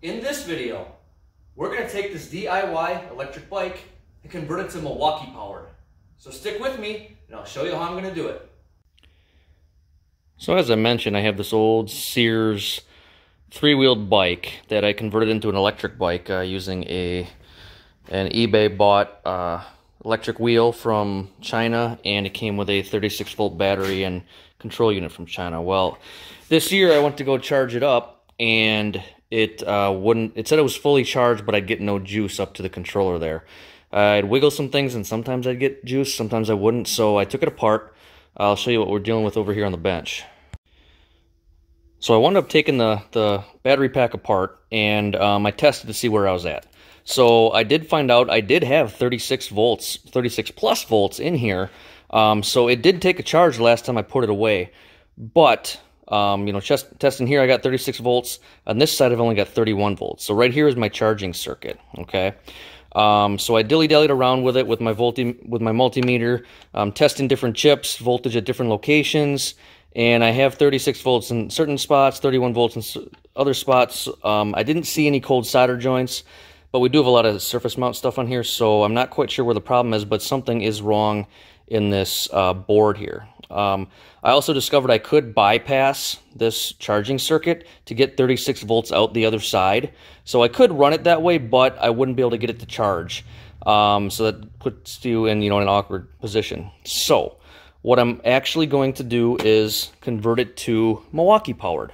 In this video, we're going to take this DIY electric bike and convert it to Milwaukee powered. So stick with me and I'll show you how I'm going to do it. So as I mentioned, I have this old Sears three-wheeled bike that I converted into an electric bike uh, using a an eBay bought uh, electric wheel from China and it came with a 36 volt battery and control unit from China. Well, this year I went to go charge it up and it uh, wouldn't, it said it was fully charged, but I'd get no juice up to the controller there. I'd wiggle some things and sometimes I'd get juice, sometimes I wouldn't. So I took it apart. I'll show you what we're dealing with over here on the bench. So I wound up taking the, the battery pack apart and um, I tested to see where I was at. So I did find out I did have 36 volts, 36 plus volts in here. Um, so it did take a charge last time I put it away. But um, you know, just testing here, I got 36 volts. On this side, I've only got 31 volts. So right here is my charging circuit, okay? Um, so I dilly-dallied around with it with my, volti with my multimeter, um, testing different chips, voltage at different locations, and I have 36 volts in certain spots, 31 volts in other spots. Um, I didn't see any cold solder joints, but we do have a lot of surface mount stuff on here, so I'm not quite sure where the problem is, but something is wrong in this uh, board here. Um, I also discovered I could bypass this charging circuit to get 36 volts out the other side. So I could run it that way, but I wouldn't be able to get it to charge. Um, so that puts you in, you know, an awkward position. So what I'm actually going to do is convert it to Milwaukee powered.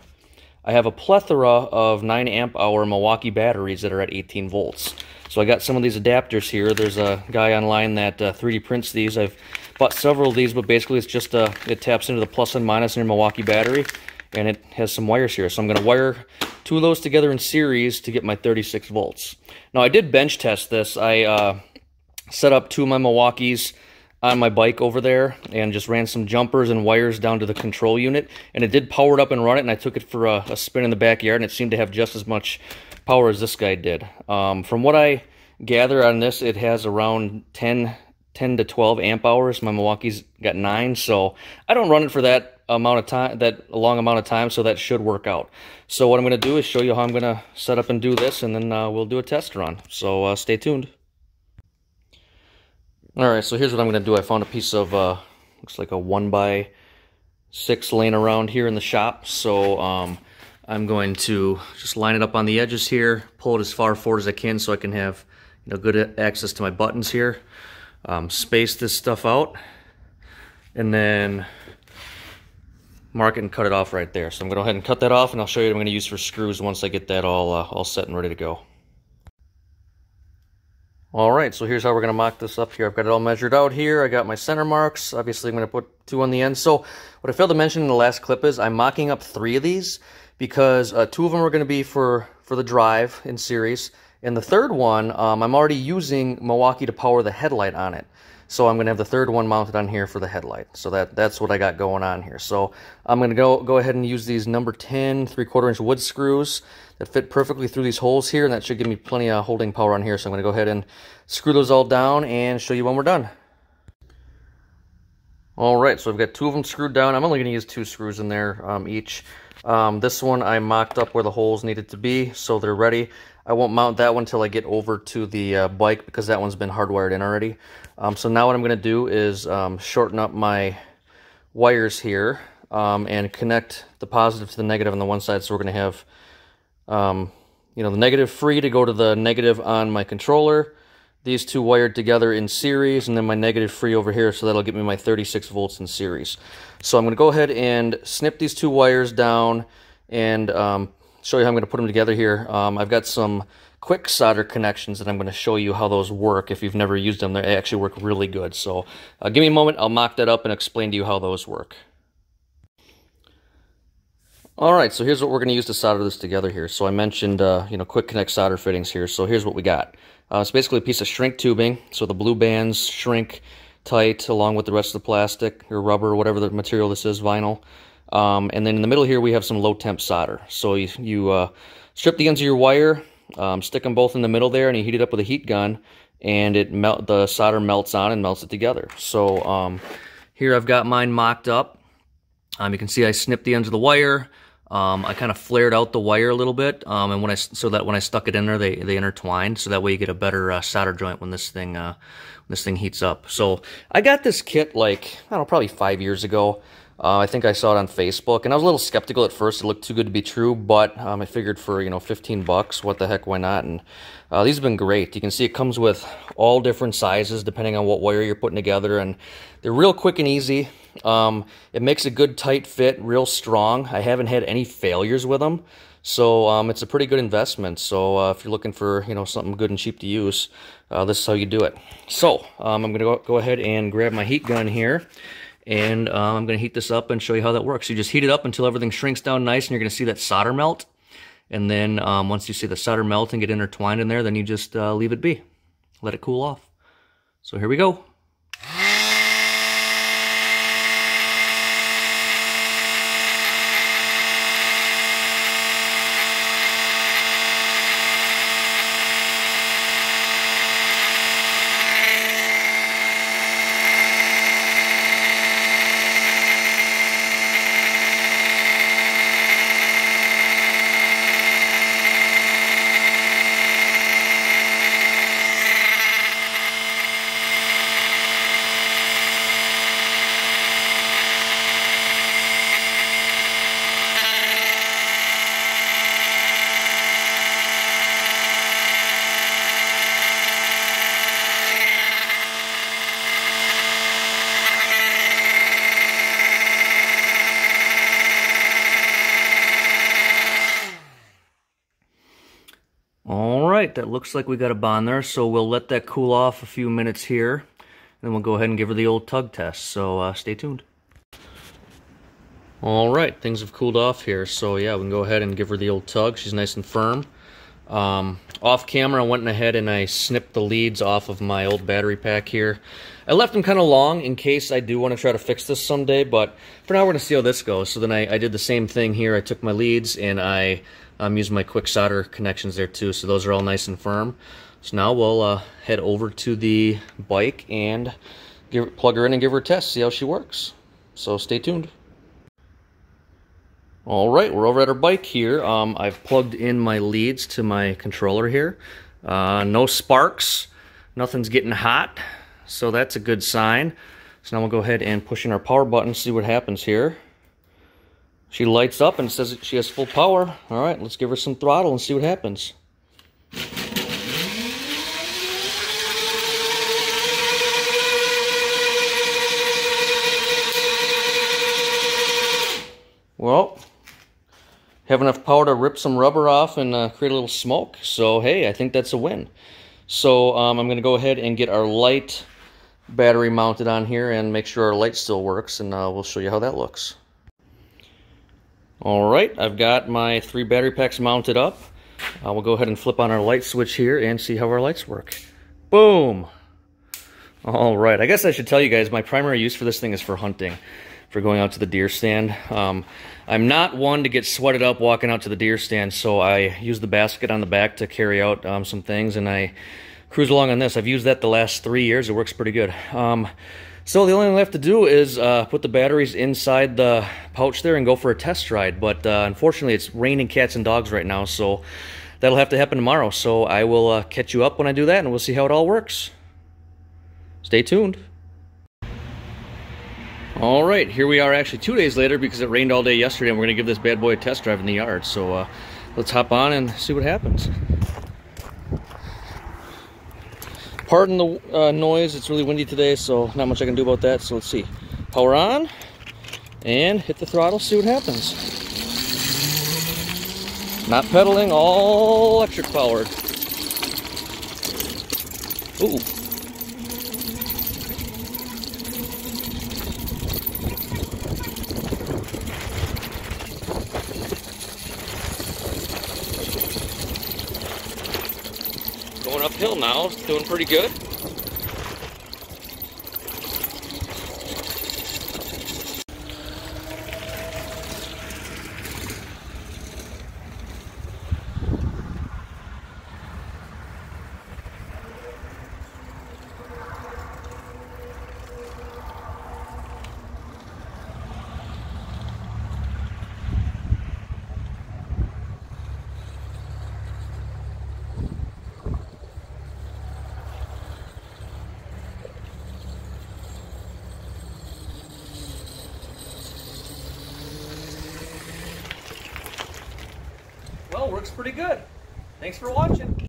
I have a plethora of 9 amp hour Milwaukee batteries that are at 18 volts. So I got some of these adapters here. There's a guy online that uh, 3D prints these. I've bought several of these, but basically it's just uh, it taps into the plus and minus in your Milwaukee battery, and it has some wires here. So I'm going to wire two of those together in series to get my 36 volts. Now I did bench test this. I uh, set up two of my Milwaukees on my bike over there and just ran some jumpers and wires down to the control unit and it did power it up and run it and I took it for a, a spin in the backyard and it seemed to have just as much power as this guy did. Um, from what I gather on this it has around 10 10 to 12 amp hours. My Milwaukee's got 9, so I don't run it for that amount of time, that long amount of time, so that should work out. So what I'm going to do is show you how I'm going to set up and do this, and then uh, we'll do a test run. So uh, stay tuned. Alright, so here's what I'm going to do. I found a piece of, uh, looks like a 1 by 6 laying around here in the shop, so um, I'm going to just line it up on the edges here, pull it as far forward as I can so I can have you know, good access to my buttons here um, space this stuff out and then mark it and cut it off right there. So I'm going to go ahead and cut that off and I'll show you what I'm going to use for screws once I get that all, uh, all set and ready to go. Alright, so here's how we're going to mock this up here. I've got it all measured out here. I got my center marks. Obviously, I'm going to put two on the end. So what I failed to mention in the last clip is I'm mocking up three of these because uh, two of them are going to be for, for the drive in series and the third one, um, I'm already using Milwaukee to power the headlight on it. So I'm going to have the third one mounted on here for the headlight. So that that's what I got going on here. So I'm going to go go ahead and use these number 10 3-quarter inch wood screws that fit perfectly through these holes here. And that should give me plenty of holding power on here. So I'm going to go ahead and screw those all down and show you when we're done. All right, so I've got two of them screwed down. I'm only going to use two screws in there um, each. Um, this one I mocked up where the holes needed to be, so they're ready. I won't mount that one until I get over to the uh, bike because that one's been hardwired in already. Um, so now what I'm going to do is um, shorten up my wires here um, and connect the positive to the negative on the one side. So we're going to have, um, you know, the negative free to go to the negative on my controller. These two wired together in series, and then my negative free over here, so that'll get me my 36 volts in series. So I'm going to go ahead and snip these two wires down and um, show you how I'm going to put them together here. Um, I've got some quick solder connections and I'm going to show you how those work. If you've never used them, they actually work really good. So uh, give me a moment, I'll mock that up and explain to you how those work. Alright, so here's what we're going to use to solder this together here. So I mentioned, uh, you know, quick connect solder fittings here. So here's what we got. Uh, it's basically a piece of shrink tubing. So the blue bands shrink tight along with the rest of the plastic or rubber whatever the material this is, vinyl. Um, and then in the middle here, we have some low temp solder. So you, you uh, strip the ends of your wire, um, stick them both in the middle there, and you heat it up with a heat gun, and it melt the solder melts on and melts it together. So um, here I've got mine mocked up. Um, you can see I snipped the ends of the wire. Um, I kind of flared out the wire a little bit, um, and when I so that when I stuck it in there, they they intertwined, so that way you get a better uh, solder joint when this thing uh, this thing heats up. So I got this kit like I don't know, probably five years ago. Uh, I think I saw it on Facebook, and I was a little skeptical at first. It looked too good to be true, but um, I figured for you know 15 bucks, what the heck, why not? And uh, these have been great. You can see it comes with all different sizes depending on what wire you're putting together, and they're real quick and easy. Um, it makes a good tight fit, real strong. I haven't had any failures with them, so um, it's a pretty good investment. So uh, if you're looking for you know something good and cheap to use, uh, this is how you do it. So um, I'm gonna go, go ahead and grab my heat gun here. And um, I'm going to heat this up and show you how that works. You just heat it up until everything shrinks down nice and you're going to see that solder melt. And then um, once you see the solder melt and get intertwined in there, then you just uh, leave it be. Let it cool off. So here we go. All right, that looks like we got a bond there, so we'll let that cool off a few minutes here. Then we'll go ahead and give her the old tug test, so uh, stay tuned. All right, things have cooled off here, so yeah, we can go ahead and give her the old tug. She's nice and firm. Um, off camera, I went ahead and I snipped the leads off of my old battery pack here. I left them kind of long in case I do want to try to fix this someday, but for now we're going to see how this goes. So then I, I did the same thing here. I took my leads and I um, using my quick solder connections there too, so those are all nice and firm. So now we'll uh, head over to the bike and give, plug her in and give her a test, see how she works. So stay tuned. All right, we're over at our bike here. Um, I've plugged in my leads to my controller here. Uh, no sparks, nothing's getting hot, so that's a good sign. So now we'll go ahead and push in our power button, see what happens here. She lights up and says she has full power. All right, let's give her some throttle and see what happens. Well, have enough power to rip some rubber off and uh, create a little smoke. So, hey, I think that's a win. So, um, I'm going to go ahead and get our light battery mounted on here and make sure our light still works, and uh, we'll show you how that looks. All right, I've got my three battery packs mounted up. Uh, we'll go ahead and flip on our light switch here and see how our lights work. Boom! All right, I guess I should tell you guys my primary use for this thing is for hunting, for going out to the deer stand. Um, I'm not one to get sweated up walking out to the deer stand, so I use the basket on the back to carry out um, some things, and I cruise along on this. I've used that the last three years. It works pretty good. Um, so the only thing left to do is uh, put the batteries inside the pouch there and go for a test ride. But uh, unfortunately, it's raining cats and dogs right now, so that'll have to happen tomorrow. So I will uh, catch you up when I do that, and we'll see how it all works. Stay tuned. All right, here we are actually two days later because it rained all day yesterday, and we're going to give this bad boy a test drive in the yard. So uh, let's hop on and see what happens. Pardon the uh, noise, it's really windy today, so not much I can do about that. So let's see. Power on, and hit the throttle, see what happens. Not pedaling, all electric powered. Ooh. Uphill now, doing pretty good. Works pretty good. Thanks for watching.